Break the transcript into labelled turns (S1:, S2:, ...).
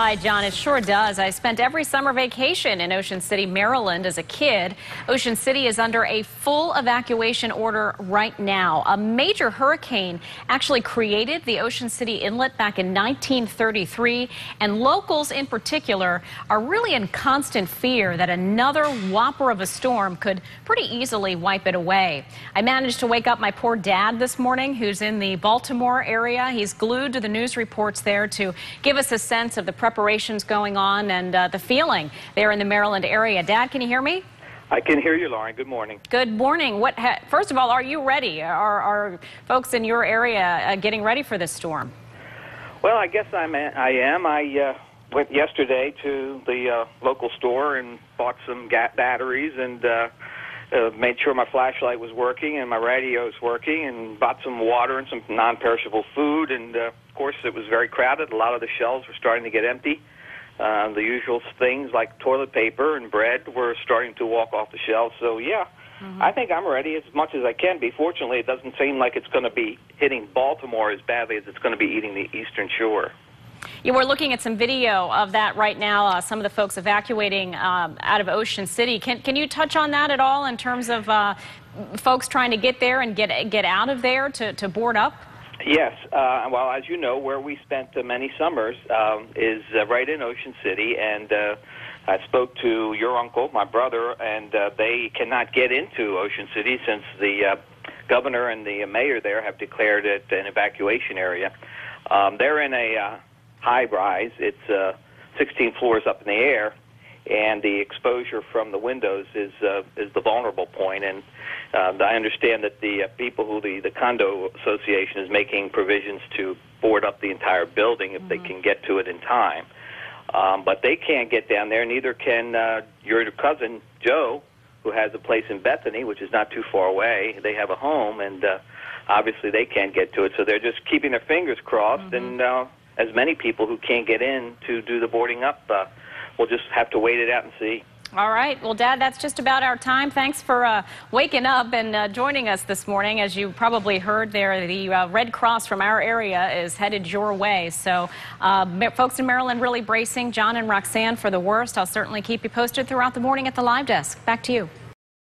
S1: Hi, John. It sure does. I spent every summer vacation in Ocean City, Maryland as a kid. Ocean City is under a full evacuation order right now. A major hurricane actually created the Ocean City Inlet back in 1933, and locals in particular are really in constant fear that another whopper of a storm could pretty easily wipe it away. I managed to wake up my poor dad this morning, who's in the Baltimore area. He's glued to the news reports there to give us a sense of the preparations going on and uh, the feeling there in the Maryland area. Dad, can you hear me?
S2: I can hear you, Lauren. Good morning.
S1: Good morning. What? first of all, are you ready? Are, are folks in your area uh, getting ready for this storm?
S2: Well, I guess I'm. A, I am. I uh, went yesterday to the uh, local store and bought some batteries and uh, uh, made sure my flashlight was working and my radio was working and bought some water and some non-perishable food and uh, of course it was very crowded a lot of the shelves were starting to get empty uh, the usual things like toilet paper and bread were starting to walk off the shelves so yeah mm-hmm. I think I'm ready as much as I can be. Fortunately, it doesn't seem like it's going to be hitting Baltimore as badly as it's going to be eating the eastern shore.
S1: Yeah, we're looking at some video of that right now. Uh, some of the folks evacuating um, out of Ocean City. Can can you touch on that at all in terms of uh, folks trying to get there and get get out of there to, to board up?
S2: Yes. Uh, well, as you know, where we spent uh, many summers um, is uh, right in Ocean City, and uh, I spoke to your uncle, my brother, and uh, they cannot get into Ocean City since the uh, governor and the mayor there have declared it an evacuation area. Um, they're in a uh, high rise. It's uh, 16 floors up in the air, and the exposure from the windows is uh, is the vulnerable point. And uh, I understand that the uh, people who the the condo association is making provisions to board up the entire building if mm-hmm. they can get to it in time. Um, but they can't get down there. Neither can uh, your cousin Joe, who has a place in Bethany, which is not too far away. They have a home, and uh, obviously they can't get to it. So they're just keeping their fingers crossed mm-hmm. and. Uh, as many people who can't get in to do the boarding up. Uh, we'll just have to wait it out and see.
S1: All right. Well, Dad, that's just about our time. Thanks for uh, waking up and uh, joining us this morning. As you probably heard there, the uh, Red Cross from our area is headed your way. So, uh, folks in Maryland really bracing. John and Roxanne for the worst. I'll certainly keep you posted throughout the morning at the live desk. Back to you.